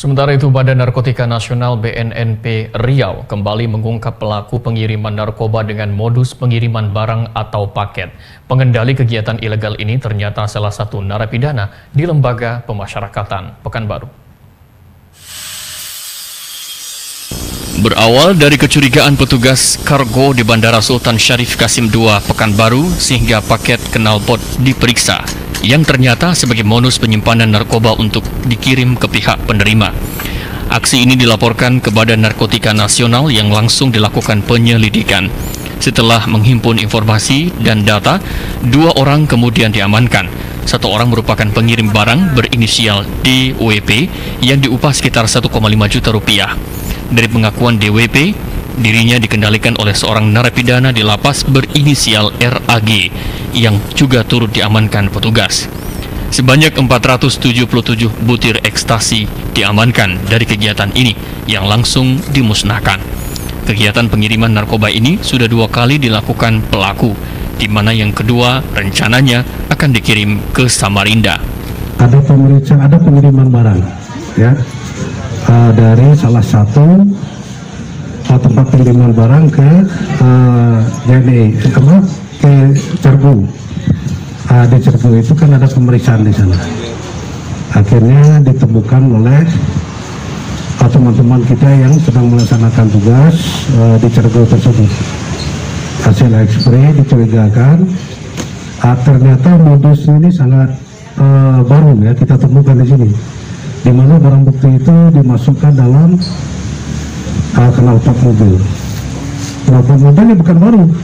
Sementara itu, Badan Narkotika Nasional BNNP Riau kembali mengungkap pelaku pengiriman narkoba dengan modus pengiriman barang atau paket. Pengendali kegiatan ilegal ini ternyata salah satu narapidana di Lembaga Pemasyarakatan Pekanbaru. Berawal dari kecurigaan petugas kargo di Bandara Sultan Syarif Kasim II Pekanbaru sehingga paket knalpot diperiksa yang ternyata sebagai modus penyimpanan narkoba untuk dikirim ke pihak penerima. Aksi ini dilaporkan ke Badan Narkotika Nasional yang langsung dilakukan penyelidikan. Setelah menghimpun informasi dan data, dua orang kemudian diamankan. Satu orang merupakan pengirim barang berinisial DWP yang diupah sekitar 1,5 juta rupiah. Dari pengakuan DWP, dirinya dikendalikan oleh seorang narapidana di lapas berinisial RAG yang juga turut diamankan petugas. Sebanyak 477 butir ekstasi diamankan dari kegiatan ini yang langsung dimusnahkan. Kegiatan pengiriman narkoba ini sudah dua kali dilakukan pelaku, di mana yang kedua rencananya akan dikirim ke Samarinda. Ada pemeriksaan, ada pengiriman barang, ya, uh, dari salah satu uh, tempat pengiriman barang ke uh, JNE, apa? Ke Cerbu. Uh, di Cerbu itu kan ada pemeriksaan di sana. Akhirnya ditemukan oleh teman-teman kita yang sedang melaksanakan tugas uh, di Cerbu tersebut. Hasil ekspre dicurigakan, uh, ternyata modus ini sangat uh, baru ya kita temukan di sini, di mana barang bukti itu dimasukkan dalam uh, knalpot mobil.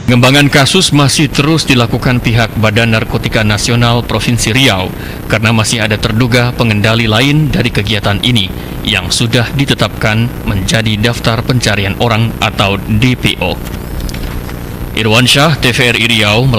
Pengembangan kasus masih terus dilakukan pihak Badan Narkotika Nasional Provinsi Riau karena masih ada terduga pengendali lain dari kegiatan ini yang sudah ditetapkan menjadi daftar pencarian orang atau DPO. Irwan Syah, TVRI Riau